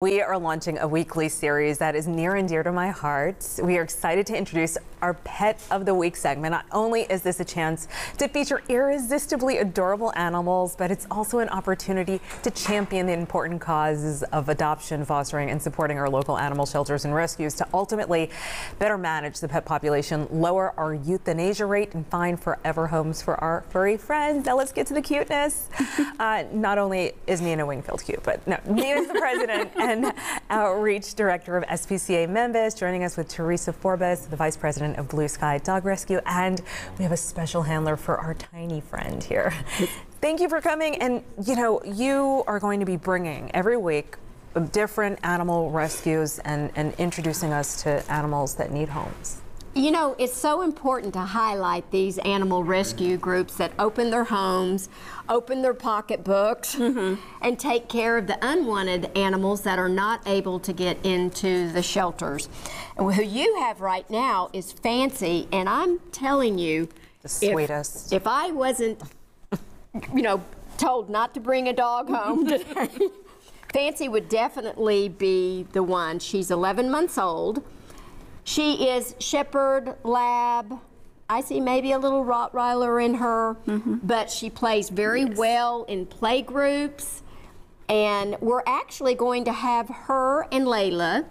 We are launching a weekly series that is near and dear to my heart. We are excited to introduce our Pet of the Week segment. Not only is this a chance to feature irresistibly adorable animals, but it's also an opportunity to champion the important causes of adoption, fostering, and supporting our local animal shelters and rescues to ultimately better manage the pet population, lower our euthanasia rate, and find forever homes for our furry friends. Now let's get to the cuteness. uh, not only is Nina Wingfield cute, but no, Nina's the president and Outreach Director of SPCA Memphis, joining us with Teresa Forbes, the Vice President of Blue Sky Dog Rescue, and we have a special handler for our tiny friend here. Thank you for coming, and you know, you are going to be bringing every week different animal rescues and, and introducing us to animals that need homes. You know, it's so important to highlight these animal rescue groups that open their homes, open their pocketbooks, mm -hmm. and take care of the unwanted animals that are not able to get into the shelters. And who you have right now is Fancy, and I'm telling you, the sweetest. If, if I wasn't, you know, told not to bring a dog home today, Fancy would definitely be the one. She's 11 months old. She is Shepherd, Lab. I see maybe a little Rottweiler in her, mm -hmm. but she plays very yes. well in play groups. And we're actually going to have her and Layla.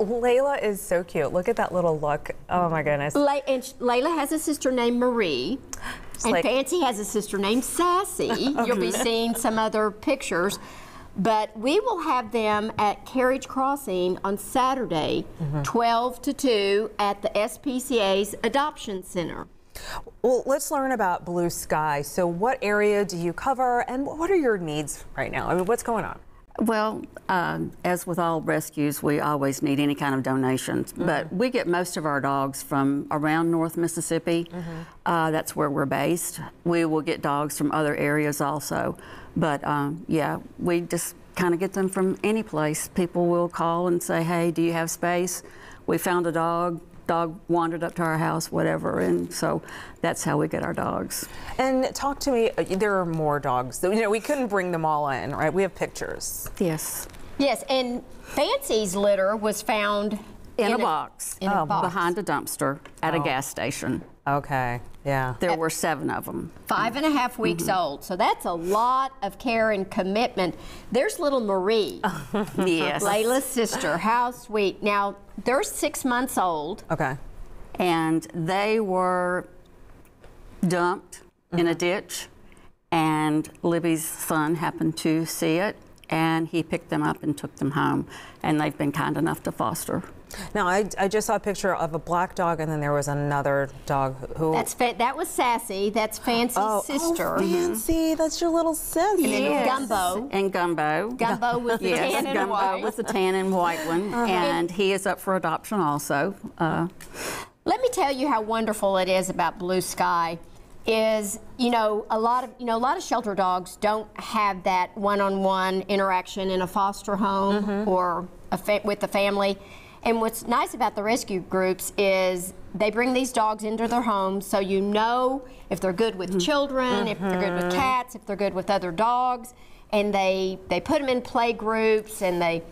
Layla is so cute. Look at that little look. Oh my goodness. Lay and Layla has a sister named Marie. and like Fancy has a sister named Sassy. You'll be seeing some other pictures. But we will have them at Carriage Crossing on Saturday, mm -hmm. 12 to 2 at the SPCA's Adoption Center. Well, let's learn about Blue Sky. So what area do you cover and what are your needs right now? I mean, what's going on? Well, um, as with all rescues, we always need any kind of donations. Mm -hmm. But we get most of our dogs from around North Mississippi. Mm -hmm. uh, that's where we're based. We will get dogs from other areas also. But um, yeah, we just kind of get them from any place. People will call and say, hey, do you have space? We found a dog dog wandered up to our house, whatever. And so that's how we get our dogs. And talk to me, uh, there are more dogs. You know, we couldn't bring them all in, right? We have pictures. Yes. Yes, and Fancy's litter was found in, in a, a, box, in oh, a box behind a dumpster at oh. a gas station. Okay, yeah. There were seven of them. Five and a half weeks mm -hmm. old. So that's a lot of care and commitment. There's little Marie. yes. Layla's sister. How sweet. Now, they're six months old. Okay. And they were dumped mm -hmm. in a mm-hmm. ditch. And Libby's son happened to see it and he picked them up and took them home. And they've been kind enough to foster. Now, I, I just saw a picture of a black dog, and then there was another dog who. That's that was Sassy. That's Fancy's oh, sister. Oh, Fancy, mm -hmm. that's your little sis. And then Gumbo. And Gumbo. Gumbo with the yes, tan and Gumbo white. with the tan and white one, uh -huh. and he is up for adoption also. Uh, Let me tell you how wonderful it is about Blue Sky is you know a lot of you know a lot of shelter dogs don't have that one-on-one -on -one interaction in a foster home mm -hmm. or with the family and what's nice about the rescue groups is they bring these dogs into their homes so you know if they're good with mm-hmm. children, mm -hmm. if they're good with mm-hmm. cats, if they're good with other dogs, and they they put them in play groups and they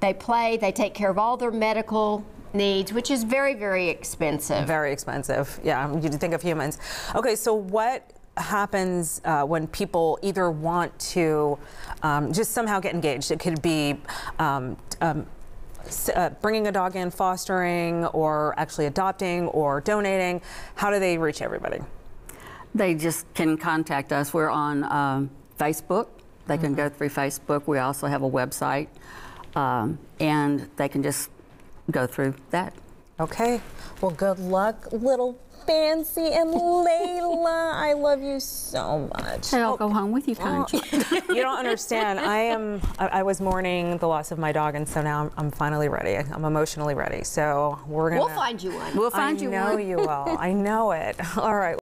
they play, they take care of all their medical needs, which is very very expensive. Very expensive. Yeah, you think of humans. Okay, so what happens uh, when people either want to um, just somehow get engaged? It could be um, um, uh, bringing a dog in, fostering, or actually adopting or donating? How do they reach everybody? They just can contact us. We're on um, Facebook. They can mm -hmm. go through Facebook. We also have a website, um, and they can just go through that. Okay. Well, good luck, little Fancy and Layla. I love you so much. I'll oh, go home with you, can't you? you don't understand. I am. I, I, was mourning the loss of my dog, and so now I'm, I'm, finally ready. I'm emotionally ready. So we're gonna. We'll find you one. We'll find I you one. I know you will. I know it. All right.